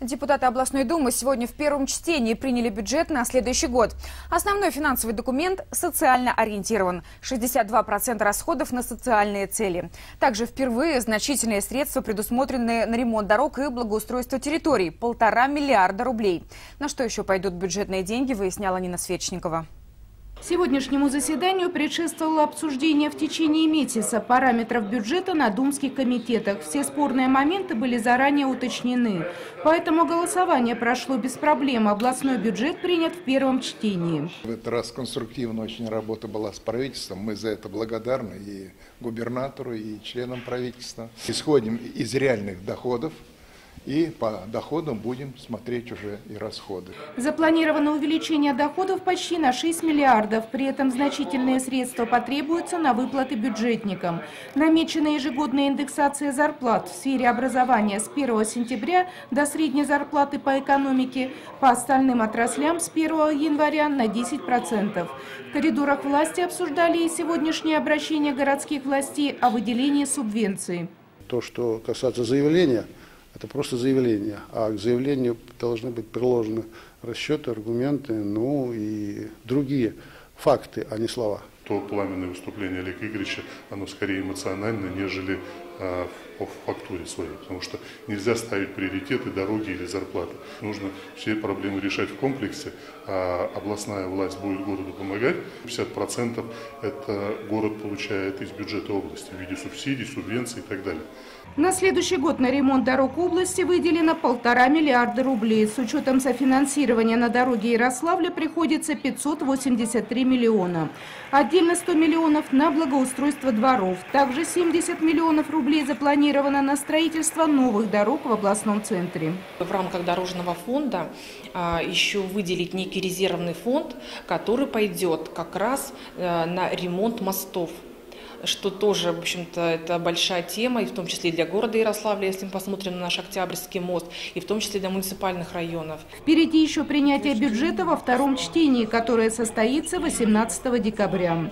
Депутаты областной думы сегодня в первом чтении приняли бюджет на следующий год. Основной финансовый документ социально ориентирован. 62% расходов на социальные цели. Также впервые значительные средства предусмотрены на ремонт дорог и благоустройство территорий. Полтора миллиарда рублей. На что еще пойдут бюджетные деньги, выясняла Нина Свечникова. Сегодняшнему заседанию предшествовало обсуждение в течение месяца параметров бюджета на думских комитетах. Все спорные моменты были заранее уточнены. Поэтому голосование прошло без проблем. Областной бюджет принят в первом чтении. В этот раз конструктивная очень работа была с правительством. Мы за это благодарны и губернатору, и членам правительства. Исходим из реальных доходов и по доходам будем смотреть уже и расходы. Запланировано увеличение доходов почти на 6 миллиардов. При этом значительные средства потребуются на выплаты бюджетникам. Намечена ежегодная индексация зарплат в сфере образования с 1 сентября до средней зарплаты по экономике, по остальным отраслям с 1 января на 10%. В коридорах власти обсуждали и сегодняшнее обращение городских властей о выделении субвенций. То, что касается заявления – это просто заявление, а к заявлению должны быть приложены расчеты, аргументы, ну и другие факты, а не слова. То пламенное выступление Олега Игоревича, оно скорее эмоциональное, нежели э, по фактуре своей, потому что нельзя ставить приоритеты дороги или зарплаты. Нужно все проблемы решать в комплексе, а областная власть будет городу помогать. 50% это город получает из бюджета области в виде субсидий, субвенций и так далее. На следующий год на ремонт дорог области выделено полтора миллиарда рублей. С учетом софинансирования на дороге Ярославля приходится 583 миллиона. Отдельно 100 миллионов на благоустройство дворов. Также 70 миллионов рублей запланировано на строительство новых дорог в областном центре. В рамках дорожного фонда а, еще выделить некий резервный фонд, который пойдет как раз э, на ремонт мостов что тоже, в общем-то, это большая тема, и в том числе и для города Ярославля, если мы посмотрим на наш Октябрьский мост, и в том числе для муниципальных районов. Впереди еще принятие бюджета во втором чтении, которое состоится 18 декабря.